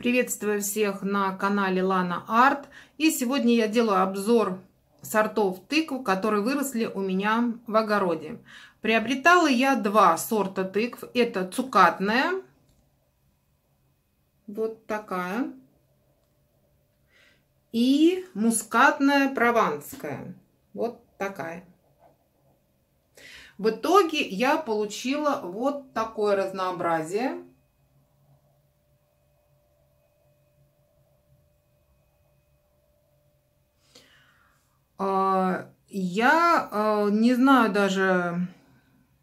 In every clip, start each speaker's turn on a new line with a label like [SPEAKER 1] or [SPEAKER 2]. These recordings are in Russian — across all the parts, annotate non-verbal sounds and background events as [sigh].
[SPEAKER 1] Приветствую всех на канале Лана Арт. И сегодня я делаю обзор сортов тыкв, которые выросли у меня в огороде. Приобретала я два сорта тыкв. Это цукатная, вот такая, и мускатная прованская, вот такая. В итоге я получила вот такое разнообразие. Я а, не знаю даже,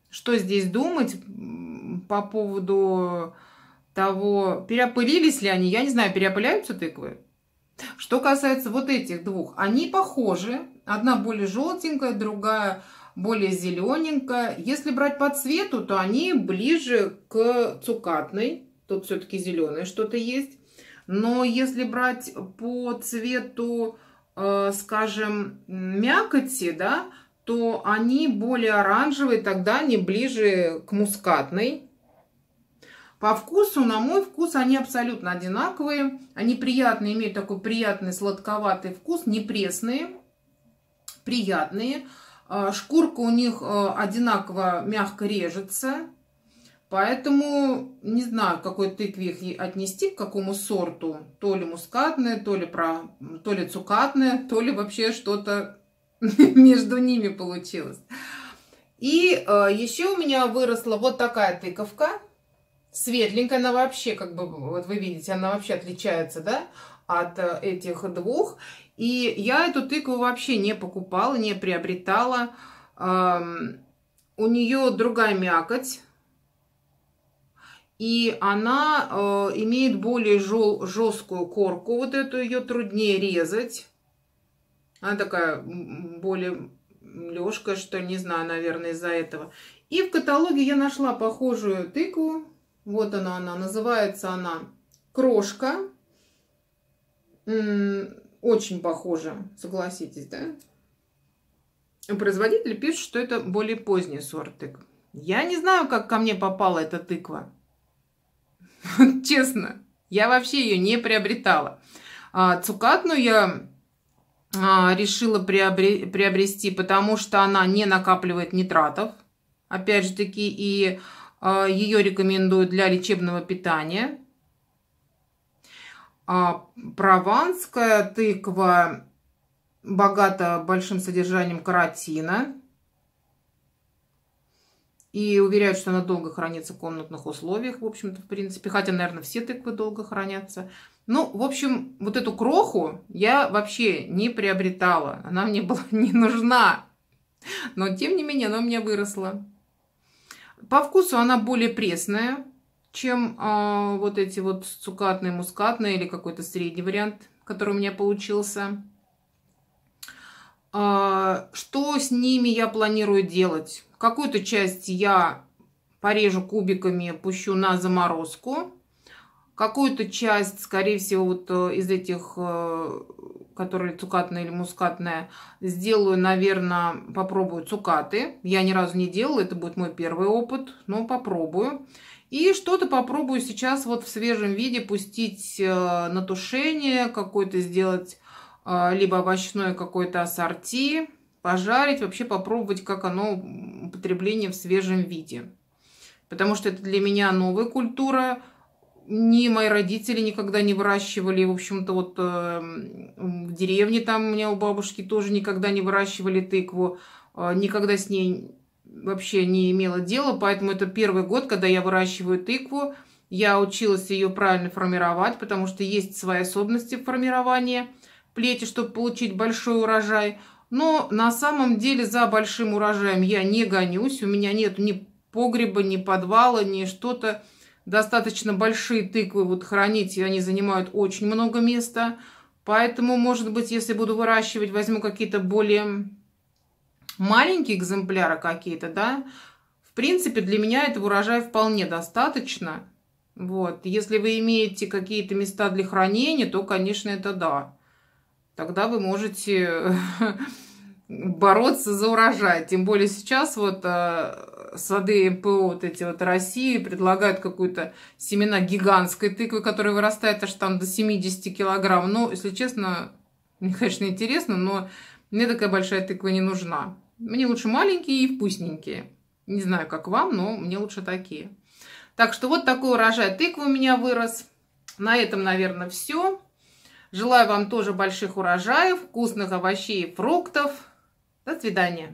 [SPEAKER 1] что здесь думать по поводу того, переопылились ли они. Я не знаю, переопыляются тыквы. Что касается вот этих двух, они похожи. Одна более желтенькая, другая более зелененькая. Если брать по цвету, то они ближе к цукатной. Тут все-таки зеленое что-то есть. Но если брать по цвету скажем, мякоти, да, то они более оранжевые, тогда они ближе к мускатной. По вкусу, на мой вкус, они абсолютно одинаковые. Они приятные, имеют такой приятный сладковатый вкус, не пресные, приятные. Э, шкурка у них э, одинаково мягко режется. Поэтому не знаю, какой тыкве их отнести, к какому сорту. То ли мускатные, то ли, про, то ли цукатные, то ли вообще что-то [laughs] между ними получилось. И э, еще у меня выросла вот такая тыковка. Светленькая она вообще, как бы, вот вы видите, она вообще отличается, да, от э, этих двух. И я эту тыкву вообще не покупала, не приобретала. Эм, у нее другая мякоть и она э, имеет более жел, жесткую корку, вот эту ее труднее резать. Она такая более лёжкая, что не знаю, наверное, из-за этого. И в каталоге я нашла похожую тыкву. Вот она, она называется она крошка. Очень похожа, согласитесь, да? Производитель пишет, что это более поздний сорт тыкв. Я не знаю, как ко мне попала эта тыква. [laughs] Честно, я вообще ее не приобретала. А, цукатную я а, решила приобрести, потому что она не накапливает нитратов. Опять же таки, и а, ее рекомендуют для лечебного питания. А прованская тыква богата большим содержанием каротина. И уверяют, что она долго хранится в комнатных условиях, в общем-то, в принципе. Хотя, наверное, все тыквы долго хранятся. Ну, в общем, вот эту кроху я вообще не приобретала. Она мне была [laughs] не нужна. Но, тем не менее, она у меня выросла. По вкусу она более пресная, чем э, вот эти вот цукатные, мускатные или какой-то средний вариант, который у меня получился. Э, что с ними я планирую делать? Какую-то часть я порежу кубиками, пущу на заморозку. Какую-то часть, скорее всего, вот э, из этих, э, которые цукатная или мускатная, сделаю, наверное, попробую цукаты. Я ни разу не делала, это будет мой первый опыт, но попробую. И что-то попробую сейчас вот в свежем виде пустить э, на тушение, какой-то сделать либо овощное какое-то ассорти, пожарить, вообще попробовать, как оно употребление в свежем виде. Потому что это для меня новая культура. Ни мои родители никогда не выращивали. В общем-то, вот э, в деревне там у меня у бабушки тоже никогда не выращивали тыкву. Э, никогда с ней вообще не имела дела. Поэтому это первый год, когда я выращиваю тыкву. Я училась ее правильно формировать, потому что есть свои особенности в плети, чтобы получить большой урожай. Но на самом деле за большим урожаем я не гонюсь. У меня нет ни погреба, ни подвала, ни что-то. Достаточно большие тыквы вот хранить, и они занимают очень много места. Поэтому, может быть, если буду выращивать, возьму какие-то более маленькие экземпляры какие-то, да. В принципе, для меня этого урожая вполне достаточно. Вот. Если вы имеете какие-то места для хранения, то, конечно, это да тогда вы можете [laughs] бороться за урожай. Тем более сейчас вот э, сады МПО вот эти вот России предлагают какую-то семена гигантской тыквы, которая вырастает аж там до 70 килограмм. Ну, если честно, мне, конечно, интересно, но мне такая большая тыква не нужна. Мне лучше маленькие и вкусненькие. Не знаю, как вам, но мне лучше такие. Так что вот такой урожай тыквы у меня вырос. На этом, наверное, все. Желаю вам тоже больших урожаев, вкусных овощей и фруктов. До свидания.